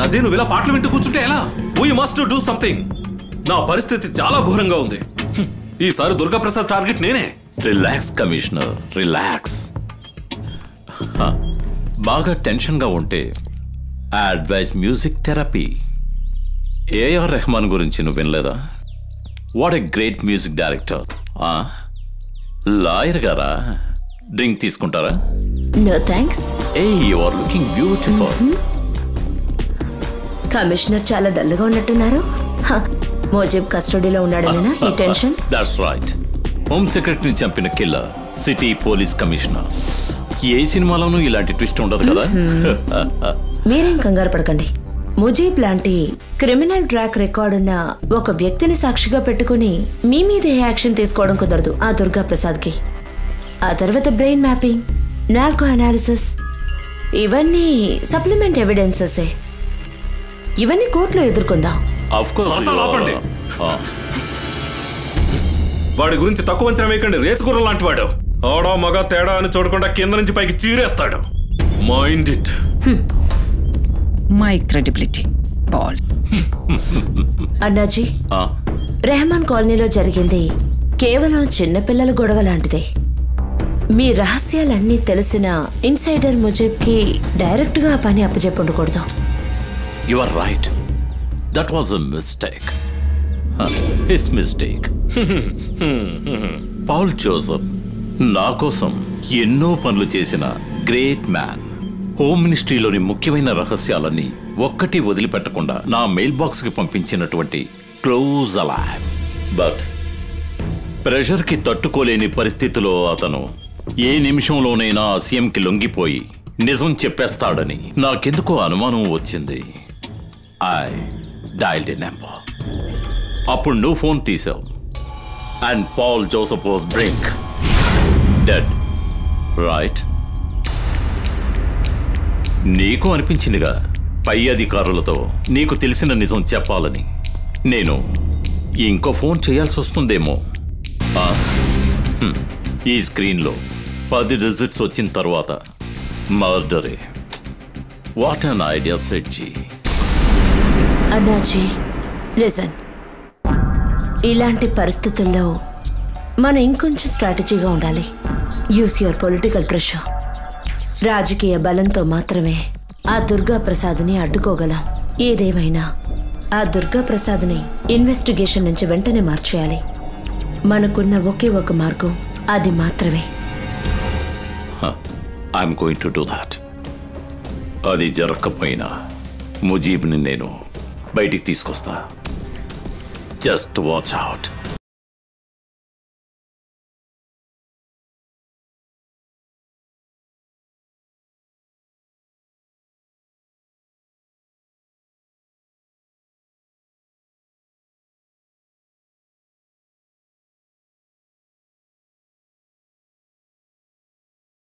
నజీ నువ్వు ఇలా పాటలు వింటూ కూర్చుంటే ఎలా? వీ మస్ట్ డూ సంథింగ్ నా పరిస్థితి చాలా ఘోరంగా ఉంది. ఈసారి దుర్గాప్రసాద్ టార్గెట్ నేనే. రిలాక్స్ కమిషనర్ రిలాక్స్ బాగా టెన్షన్గా ఉంటే advise music therapy. AR Rahman గురించి నువ్వు వినలేదా? What a great music director lawyer గారా? డ్రింక్ తీసుకుంటారా? No thanks hey you are looking beautiful commissioner చాలా డల్గా ఉన్నట్టున్నారు. మోజిబ్ కస్టడీలో ఉన్నాడనేనా? ఈ టెన్షన్? దట్స్ రైట్ హోమ్ సెక్రటరీని చంపిన కిల్లర్ సిటీ పోలీస్ కమిషనర్ ఏ సినిమాలోనూ ఇలాంటి ట్విస్ట్ ఉండదు కదా? మీరేం కంగారు పడకండి. ముజీబ్ లాంటి క్రిమినల్ ట్రాక్ రికార్డ్ ఉన్న ఒక వ్యక్తిని సాక్షిగా పెట్టుకుని మీ మీద ఏ యాక్షన్ తీసుకోవడం కుదరదు ఆ దుర్గా ప్రసాద్కి. ఆ తర్వాత బ్రెయిన్ మ్యాపింగ్ నార్కో అనాలిసిస్ ఇవన్నీ సప్లిమెంట్ ఎవిడెన్సెసే ఇవన్నీ కోర్టులో ఎదుర్కొందాం? ఆఫ్ కోర్స్ సరసాలు ఆపండి. వాడి గురించి తక్కువ అంచనా వేయకండి. రేసు గుర్రం లాంటి వాడు. ఆడా మగ తేడా అని చూడకుండా కింద నుంచి పైకి చీరేస్తాడు. Mind it my credibility Paul Annaji Rahman కాలనీలో జరిగింది కేవలం చిన్నపిల్లల గొడవ లాంటిదే. మీ రహస్యాలన్నీ తెలిసిన ఇన్సైడర్ ముజీబ్కి డైరెక్ట్గా ఆ పని అప్పచెప్పుండకూడదు. You are right that was a mistake his mistake Paul Joseph నా కోసం ఎన్నో పనులు చేసిన గ్రేట్ మ్యాన్ హోమ్ మినిస్ట్రీలోని ముఖ్యమైన రహస్యాలన్నీ ఒక్కటి వదిలిపెట్టకుండా నా మెయిల్ బాక్స్కి పంపించినటువంటి క్లోజ్ అలా బట్ ప్రెషర్కి తట్టుకోలేని పరిస్థితిలో అతను ఏ నిమిషంలోనైనా సీఎంకి లొంగిపోయి నిజం చెప్పేస్తాడని నాకెందుకో అనుమానం వచ్చింది. ఐ డైల్డ్ నెంబర్ అప్పుడు నువ్వు ఫోన్ తీసావు. And Paul Joseph was brink dead right నీకు అనిపించిందిగా పై అధికారులతో నీకు తెలిసిన నిజం చెప్పాలని. నేను ఇంకో ఫోన్ చేయాల్సి వస్తుందేమో. ఈ స్క్రీన్లో పది డిజిట్స్ వచ్చిన తర్వాత మర్డరే. What an idea sir ji Annaji listen. ఇలాంటి పరిస్థితుల్లో మనం ఇంకొంచెం స్ట్రాటజీగా ఉండాలి. యూస్ యువర్ పొలిటికల్ ప్రెషర్ రాజకీయ బలంతో మాత్రమే ఆ దుర్గా ప్రసాద్ని అడ్డుకోగలం. ఏదేమైనా ఆ దుర్గా ప్రసాద్ని ఇన్వెస్టిగేషన్ నుంచి వెంటనే మార్చేయాలి. మనకున్న ఒకే ఒక మార్గం అది మాత్రమే. I'm going to do that అది జరగకపోయినా ముజీబ్ని నేను బయటికి తీసుకొస్తా. Just watch out